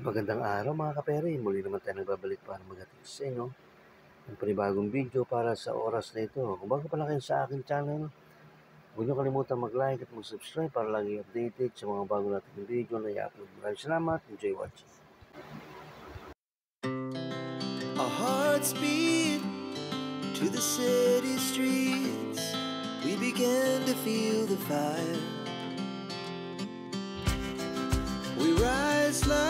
Magandang araw mga kapere, muli naman tayo nagbabalik para maghatid sa inyo ng panibagong video para sa oras na ito. Kung bago pala kayo sa aking channel, huwag niyo kalimutan mag-like at mag-subscribe para lagi updated sa mga bago nating video na i-upload. Maraming salamat, enjoy watching. Our hearts beat to the city streets. We began to feel the fire. We rise like